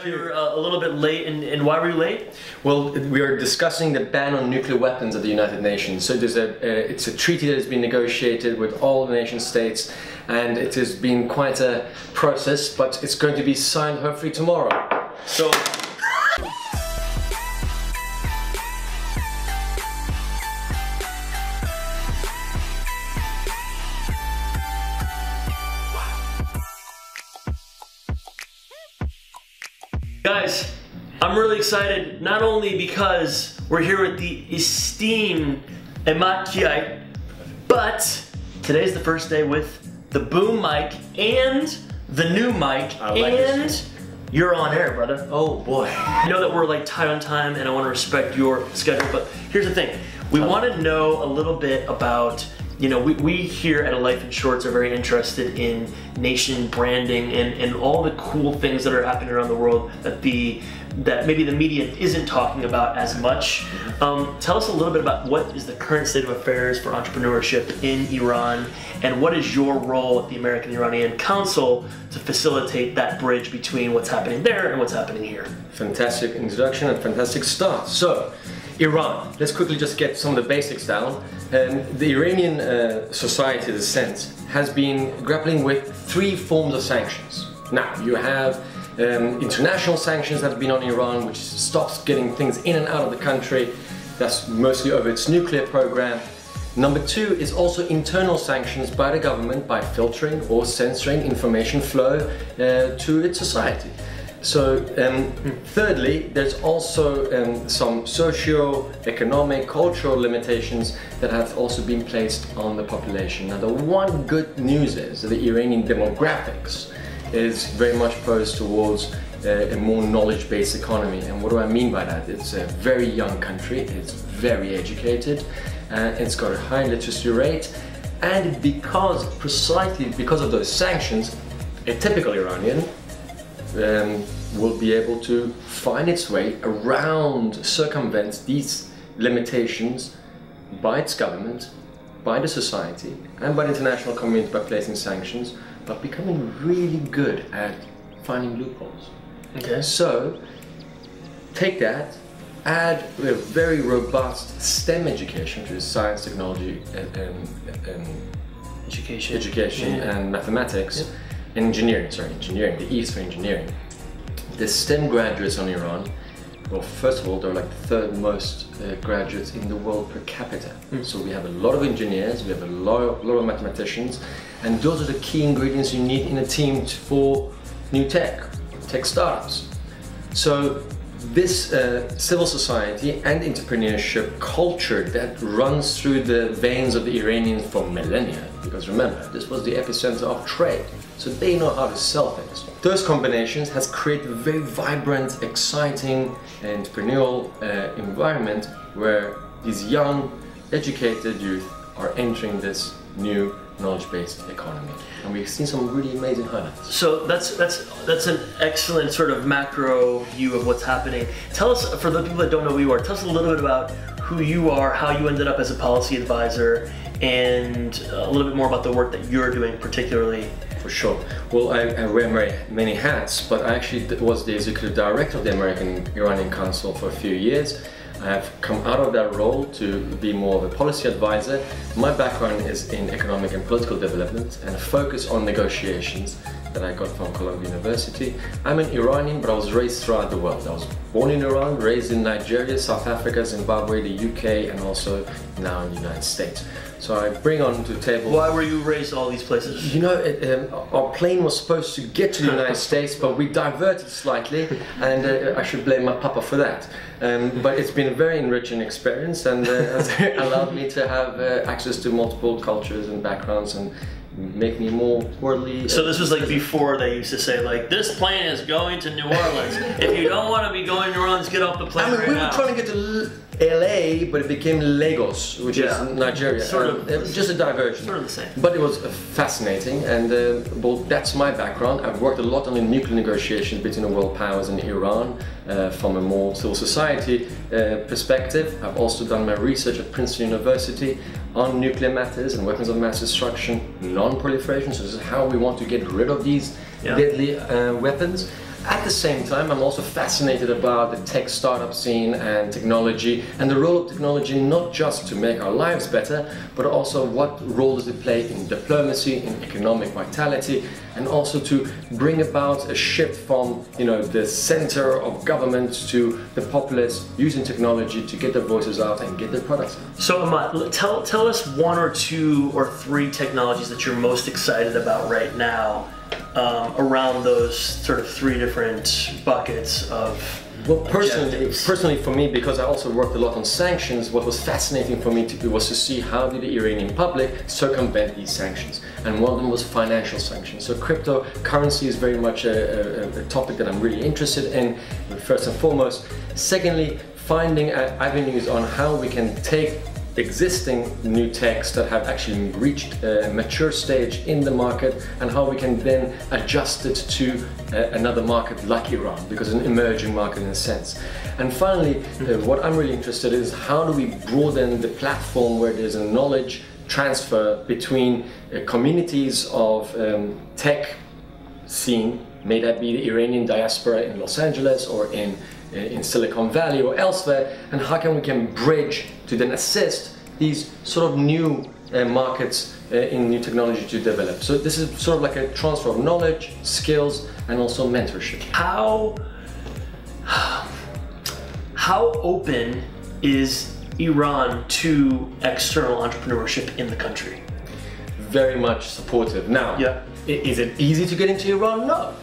know you're uh, a little bit late, and, and why were you late? Well, we are discussing the ban on nuclear weapons at the United Nations. So there's a, uh, it's a treaty that has been negotiated with all the nation states, and it has been quite a process, but it's going to be signed hopefully tomorrow. So. Guys, I'm really excited not only because we're here with the esteemed Emad Kiyaei, but today's the first day with the boom mic and the new mic, like and you're on air, brother. Oh boy. I know that we're like tight on time and I want to respect your schedule, but here's the thing. We want to know a little bit about, you know, we, we here at A Life in Shorts are very interested in nation branding and, and all the cool things that are happening around the world that the that maybe the media isn't talking about as much. Um, tell us a little bit about what is the current state of affairs for entrepreneurship in Iran and what is your role at the American Iranian Council to facilitate that bridge between what's happening there and what's happening here. Fantastic introduction and fantastic start. So, Iran. Let's quickly just get some of the basics down. Um, the Iranian uh, society, the sense, has been grappling with three forms of sanctions. Now, you have um, international sanctions that have been on Iran, which stops getting things in and out of the country. That's mostly over its nuclear program. Number two is also internal sanctions by the government by filtering or censoring information flow uh, to its society. So, um, thirdly, there's also um, some socio-economic, cultural limitations that have also been placed on the population. Now, the one good news is that the Iranian demographics is very much posed towards uh, a more knowledge-based economy. And what do I mean by that? It's a very young country, it's very educated, uh, it's got a high literacy rate, and because, precisely because of those sanctions, a typical Iranian um, will be able to find its way around, circumvent these limitations by its government, by the society, and by the international community by placing sanctions, but becoming really good at finding loopholes. Okay. So, take that, add a very robust STEM education, which is science, technology, and, and, and Education. education Yeah. and mathematics, Yep. engineering, sorry, engineering, the E is for engineering. The STEM graduates on Iran, well, first of all, they're like the third most uh, graduates in the world per capita. Hmm. So we have a lot of engineers, we have a lot of, lot of mathematicians, and those are the key ingredients you need in a team for new tech, tech startups. So this uh, civil society and entrepreneurship culture that runs through the veins of the Iranians for millennia, because remember, this was the epicenter of trade, so they know how to sell things. Those combinations has created a very vibrant, exciting, entrepreneurial uh, environment where these young, educated youth are entering this new knowledge-based economy. And we've seen some really amazing highlights. So that's that's that's an excellent sort of macro view of what's happening. Tell us, for the people that don't know who you are, tell us a little bit about who you are, how you ended up as a policy advisor, and a little bit more about the work that you're doing, particularly. Sure. Well, I, I wear many hats, but I actually was the executive director of the American Iranian Council for a few years. I have come out of that role to be more of a policy advisor. My background is in economic and political development and a focus on negotiations that I got from Columbia University. I'm an Iranian, but I was raised throughout the world. I was born in Iran, raised in Nigeria, South Africa, Zimbabwe, the UK, and also now in the United States. So I bring onto the table. Why were you raised all these places? You know, it, um, our plane was supposed to get to the United States, but we diverted slightly, and uh, I should blame my papa for that. Um, but it's been a very enriching experience, and uh, has allowed me to have uh, access to multiple cultures and backgrounds, and make me more worldly. So this was like before they used to say like this plane is going to New Orleans. if you don't want to be going to New Orleans, get off the plane I mean, right we now. were trying to get to LA, but it became Lagos, which Yeah. is Nigeria. Sort of- was just a diversion. sort of the same. But it was uh, fascinating, and uh, well, that's my background. I've worked a lot on the nuclear negotiations between the world powers and Iran uh, from a more civil society uh, perspective. I've also done my research at Princeton University on nuclear matters and weapons of mass destruction, non-proliferation. So this is how we want to get rid of these Yeah. deadly uh, weapons. At the same time, I'm also fascinated about the tech startup scene and technology and the role of technology not just to make our lives better, but also what role does it play in diplomacy, in economic vitality, and also to bring about a shift from you know the center of government to the populace using technology to get their voices out and get their products out. So Emad, tell tell us one or two or three technologies that you're most excited about right now um, around those sort of three different buckets of well, personally, objectives. personally for me, because I also worked a lot on sanctions, what was fascinating for me to, do was to see how did the Iranian public circumvent these sanctions, and one of them was financial sanctions. So cryptocurrency is very much a, a, a topic that I'm really interested in, first and foremost. Secondly, finding avenues on how we can take existing new techs that have actually reached a mature stage in the market and how we can then adjust it to uh, another market like Iran because it's an emerging market in a sense. And finally, uh, what I'm really interested in is how do we broaden the platform where there's a knowledge transfer between uh, communities of um, tech scene, may that be the Iranian diaspora in Los Angeles or in in Silicon Valley or elsewhere, and how can we can bridge to then assist these sort of new uh, markets uh, in new technology to develop. So this is sort of like a transfer of knowledge, skills, and also mentorship. How how open is Iran to external entrepreneurship in the country? Very much supportive. Now, Yeah. is it easy to get into Iran? No.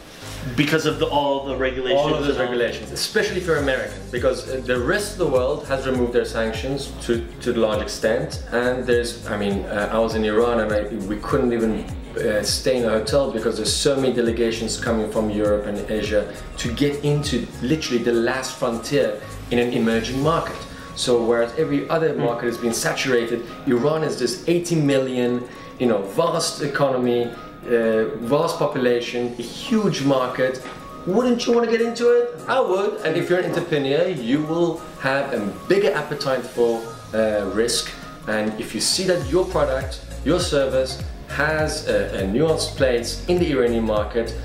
Because of the, all the regulations. all of those regulations, especially for Americans, because uh, the rest of the world has removed their sanctions to, to a large extent. And there's, I mean, uh, I was in Iran and I, we couldn't even uh, stay in a hotel because there's so many delegations coming from Europe and Asia to get into literally the last frontier in an emerging market. So whereas every other market has been saturated, Iran is this 80 million, you know, vast economy, uh, vast population, a huge market. Wouldn't you want to get into it? I would. And if you're an entrepreneur, you will have a bigger appetite for uh, risk. And if you see that your product, your service has a, a nuanced place in the Iranian market,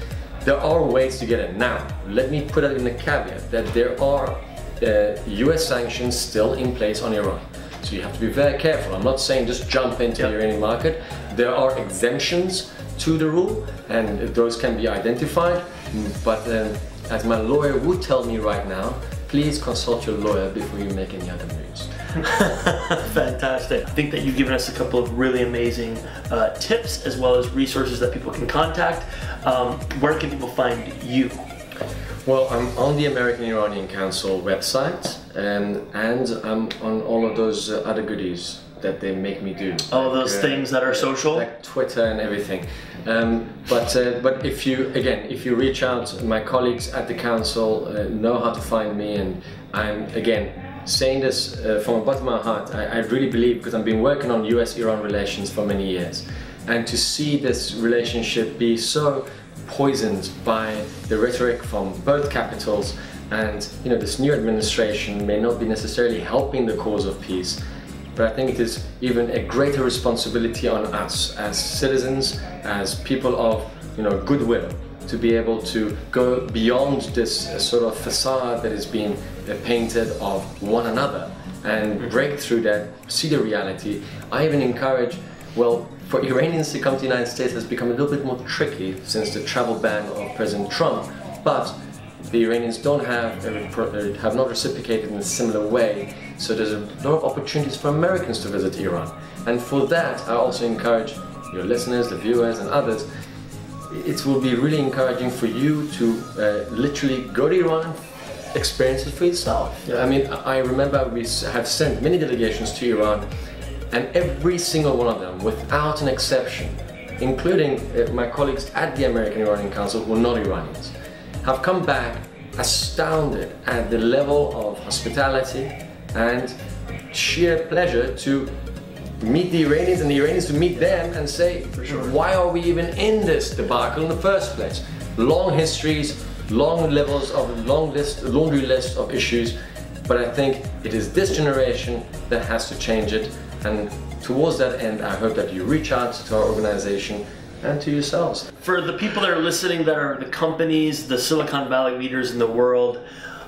there are ways to get it. Now, let me put it in a caveat that there are uh, US sanctions still in place on Iran. So you have to be very careful. I'm not saying just jump into Yep. the Iranian market. There are exemptions to the rule and those can be identified. But um, as my lawyer would tell me right now, please consult your lawyer before you make any other moves. Fantastic. I think that you've given us a couple of really amazing uh, tips as well as resources that people can contact. Um, where can people find you? Well, I'm on the American Iranian Council website um, and I'm on all of those uh, other goodies that they make me do. All Like, those uh, things that are social? like Twitter and everything. Um, but uh, but if you again if you reach out, my colleagues at the council uh, know how to find me, and I'm again saying this uh, from the bottom of my heart. I, I really believe because I've been working on U.S.-Iran relations for many years, and to see this relationship be so poisoned by the rhetoric from both capitals and you know this new administration may not be necessarily helping the cause of peace but I think it is even a greater responsibility on us as citizens, as people of you know goodwill, to be able to go beyond this uh, sort of facade that is being uh, painted of one another and break through that, see the reality. I even encourage, well, for Iranians to come to the United States has become a little bit more tricky since the travel ban of President Trump, but the Iranians don't have uh, have not reciprocated in a similar way. So there's a lot of opportunities for Americans to visit Iran. And for that, I also encourage your listeners, the viewers, and others. It will be really encouraging for you to uh, literally go to Iran, experience it for yourself. I mean, I remember we have sent many delegations to Iran, and every single one of them, without an exception, including uh, my colleagues at the American Iranian Council who are not Iranians, have come back astounded at the level of hospitality and sheer pleasure to meet the Iranians and the Iranians to meet them and say, why are we even in this debacle in the first place? Long histories, long levels of long list, laundry list of issues, but I think it is this generation that has to change it. And towards that end, I hope that you reach out to our organization and to yourselves. For the people that are listening, that are the companies, the Silicon Valley leaders in the world,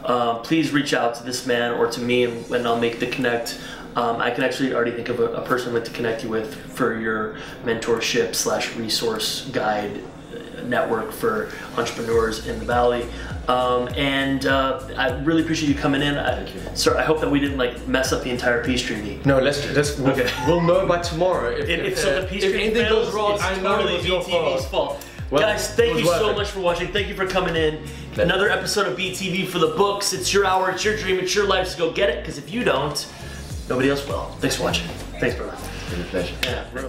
uh, please reach out to this man or to me, and, and I'll make the connect. Um, I can actually already think of a, a person I'd like to connect you with for your mentorship slash resource guide uh, network for entrepreneurs in the valley. Um, and uh, I really appreciate you coming in. I, sir, I hope that we didn't like mess up the entire Peace Treaty. No, let's let's we'll, Okay. we'll know by tomorrow if, If, if so, the Peace if anything fails, goes wrong. it's I know totally it was your fault. fault. Well, Guys, thank you so it. much for watching. Thank you for coming in. Another episode of BTV for the books. It's your hour, it's your dream, it's your life, so go get it, because if you don't, nobody else will. Thanks for watching. Thanks, brother. It's been a pleasure. Yeah, bro.